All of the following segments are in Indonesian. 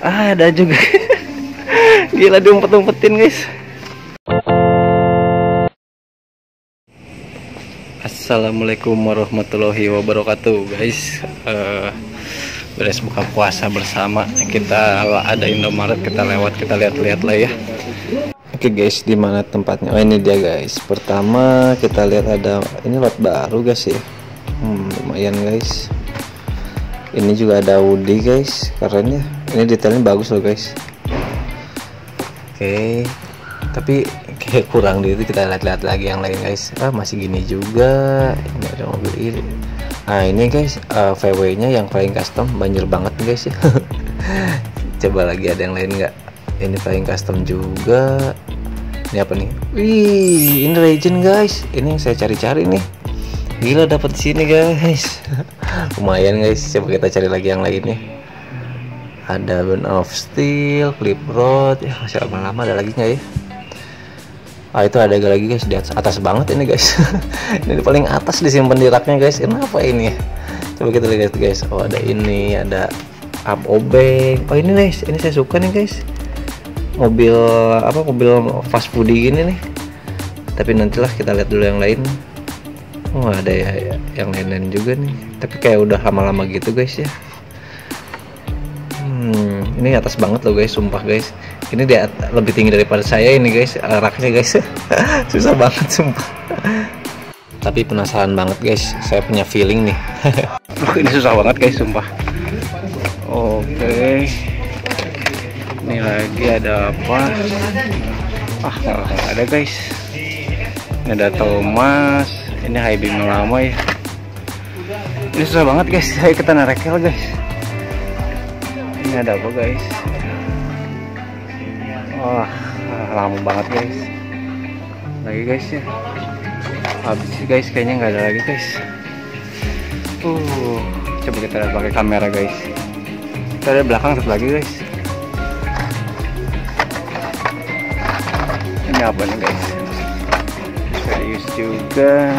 Ah, ada juga. Gila diumpet-umpetin, guys. Assalamualaikum warahmatullahi wabarakatuh, guys. Eh, beres buka puasa bersama. Kita ada Indomaret, kita lewat, kita lihat-lihat lah ya. Oke guys, di mana tempatnya? Oh ini dia guys. Pertama kita lihat ada ini lot baru guys ya. Hmm, lumayan guys. Ini juga ada Woody guys, keren ya. Ini detailnya bagus loh guys. Oke, tapi kayak kurang di itu kita lihat-lihat lagi yang lain guys. Ah masih gini juga. Ini ada mobil ini. Nah ini guys, uh, VW-nya yang paling custom banjir banget guys ya. Coba lagi ada yang lain nggak? Ini paling custom juga. Ini apa nih? Wih, ini legend guys. Ini yang saya cari-cari nih. Gila dapat sini guys. Lumayan guys. Coba kita cari lagi yang lainnya. Ada Band of Steel, Clip Road. Ya masih lama-lama ada lagi nggak ya? Ah itu ada lagi guys di atas, atas banget ini guys. ini paling atas disimpan di raknya guys. Kenapa ini? Coba kita lihat guys. Oh ada ini, ada up obeng. Oh ini guys, ini saya suka nih guys mobil apa mobil fast food gini nih tapi nantilah kita lihat dulu yang lain oh ada ya yang lain-lain juga nih tapi kayak udah lama-lama gitu guys ya hmm, ini atas banget loh guys sumpah guys. Ini dia lebih tinggi daripada saya ini guys raknya guys. Susah banget sumpah. Tapi penasaran banget guys saya punya feeling nih. Ini susah banget guys sumpah. Oke. Okay ini lagi ada apa? Ah ada guys. Ini ada Thomas ini high beam lama ya. Ini susah banget guys saya ikutan rekel guys ini ada apa guys? Wah lama banget guys. Lagi guys ya. Habis guys. Kayaknya nggak ada lagi guys. Uh coba kita lihat pakai kamera guys. Kita ada belakang satu lagi guys. Ini apa nih guys? Serius juga.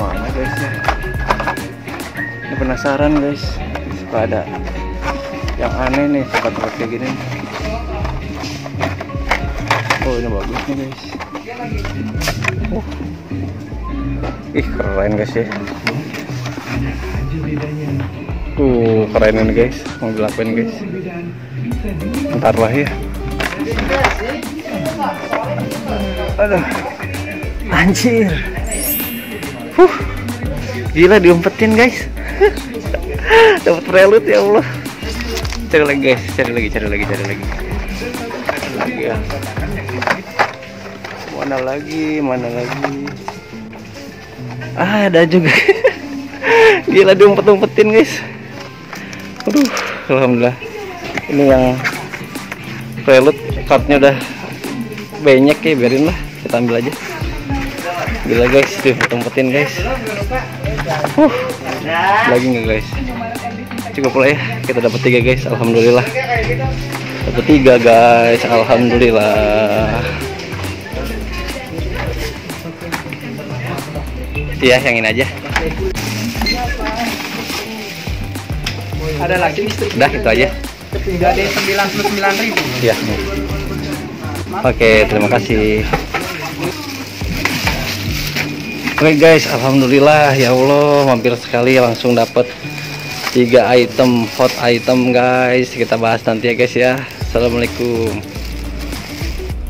Mana guys ya? Ini penasaran guys suka ada yang aneh nih tempat-tempat kayak gini oh ini bagus nih guys uh. ih keren guys ya tuh keren ini guys apa ini guys ntar lah ya Aduh. Anjir. Huh. Gila diumpetin, guys. Dapat prelude ya Allah. Cari lagi, guys. Cari lagi, cari lagi, cari lagi. Lagi ya. Mana lagi? Mana lagi? Ah, ada juga. Gila diumpet-umpetin, guys. Aduh, alhamdulillah. Ini yang prelude kartnya udah banyak ya biarin lah kita ambil aja gila guys diumpet-umpetin guys uh, lagi nggak guys cukup lah ya. Kita dapat tiga guys. Alhamdulillah. Dapat tiga guys. Alhamdulillah. Iya yang ini aja. Ada lagi udah itu aja. Jadi 99 ribu. Ya Oke, terima kasih. Oke guys, alhamdulillah. Ya Allah, mampir sekali langsung dapat tiga item hot item guys. Kita bahas nanti ya guys ya. Assalamualaikum.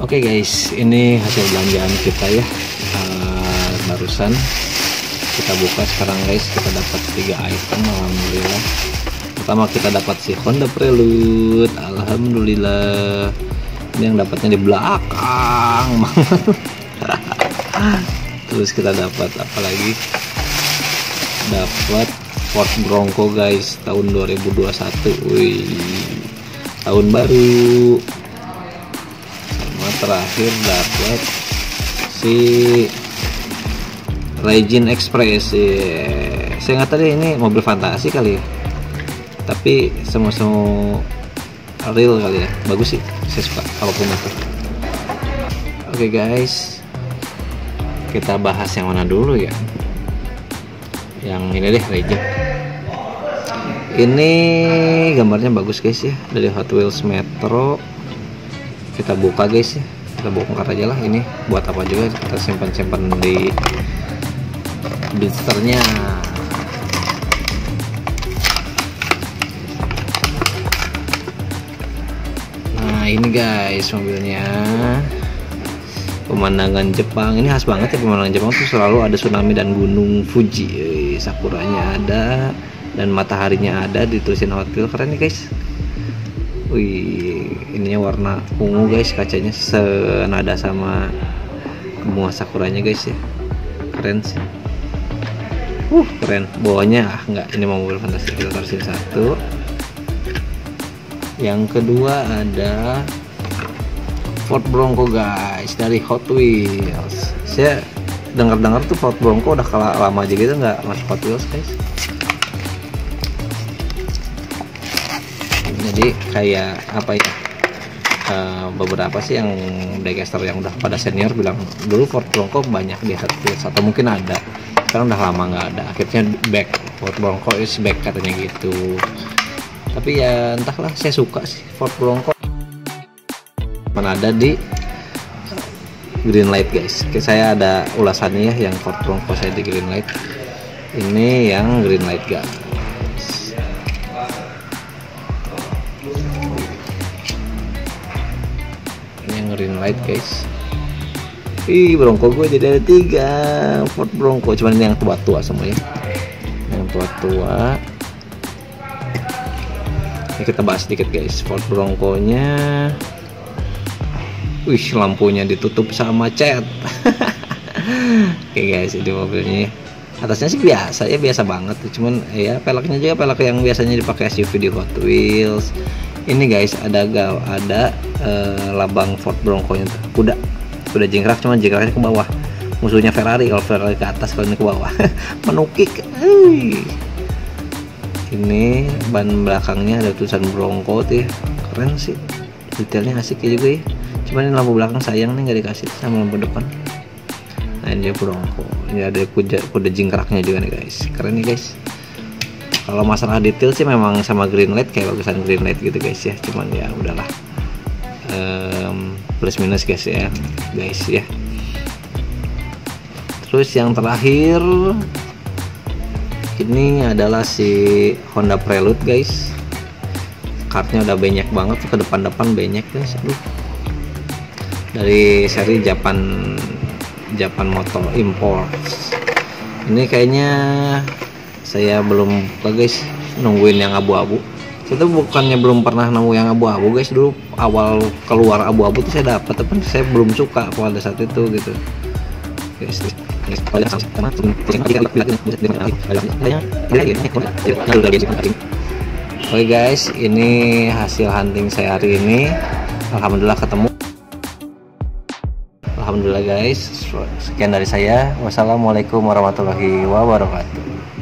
Oke guys, ini hasil belanjaan kita ya. Uh, barusan kita buka sekarang guys, kita dapat tiga item alhamdulillah. Pertama kita dapat si Honda Prelude, alhamdulillah ini yang dapatnya di belakang terus kita dapat apa lagi dapat Ford Bronco guys tahun 2021 wih tahun baru. Sama terakhir dapat si Regin Express yeah. saya nggak tadi ini mobil fantasi kali ya. Tapi semua-semua real kali ya. Bagus sih saya suka apa pun itu oke okay, guys. Kita bahas yang mana dulu ya? Yang ini deh legend ini gambarnya bagus guys ya. Dari Hot Wheels Metro. Kita buka guys ya. Kita bongkar aja lah ini. Buat apa juga kita simpan-simpan di blisternya nah ini guys mobilnya. Pemandangan Jepang. Ini khas banget ya pemandangan Jepang tuh selalu ada tsunami dan gunung Fuji. Wih, sakuranya ada dan mataharinya ada ditulisin hotel keren nih guys. Wih ininya warna ungu guys kacanya. Senada sama bunga sakuranya guys ya. Keren sih. Uh keren. Bawahnya ah nggak. Ini mobil fantastik kita taruh sini satu. Yang kedua ada Ford Bronco guys dari Hot Wheels. Saya dengar-dengar tuh Ford Bronco udah kalah lama aja gitu nggak masuk Hot Wheels guys jadi kayak apa ya uh, beberapa sih yang diecast yang udah pada senior bilang dulu Ford Bronco banyak di Wheels atau mungkin ada sekarang udah lama nggak ada. Akhirnya back Ford Bronco is back katanya gitu. Tapi ya entahlah saya suka sih Ford Bronco. Mana ada di green light guys. Oke, saya ada ulasannya ya yang Ford Bronco saya di green light. Ini yang green light guys green light guys. Ih Bronco gue jadi ada tiga. Ford Bronco cuman ini yang tua-tua semua ya yang tua-tua. Ini kita bahas sedikit guys. Ford Bronco nya Wih lampunya ditutup sama cat Oke guys ini mobilnya. Atasnya sih biasa ya biasa banget. Cuman ya peleknya juga pelek yang biasanya dipakai SUV di Hot Wheels ini guys ada gal ada uh, labang Ford Bronco nya kuda kuda jingkrak cuman jingkraknya ke bawah. Musuhnya Ferrari kalau Ferrari ke atas kalau ini ke bawah. Menukik ini ban belakangnya ada tulisan Bronco tuh ya. keren sih. Detailnya asik ya juga ya. Cuman ini lampu belakang sayang nih nggak dikasih sama lampu depan. Nah ini dia Bronco. Ini ada kuda kuda jingkraknya juga nih guys. Keren nih guys kalau masalah detail sih memang sama green light kayak bagusan green light gitu guys ya. Cuman ya udahlah. Um, plus minus guys ya guys ya. Terus yang terakhir ini adalah si Honda Prelude guys. Kartnya udah banyak banget ke depan-depan banyak guys aduh. Dari seri Japan Japan Motor Import. Ini kayaknya saya belum buka guys nungguin yang abu-abu kita bukannya belum pernah nemu yang abu-abu guys dulu awal keluar abu-abu tuh saya dapat tapi saya belum suka pada saat itu gitu guys Oke guys, ini hasil hunting saya hari ini. Alhamdulillah ketemu. Alhamdulillah guys. Sekian dari saya. Wassalamualaikum warahmatullahi wabarakatuh.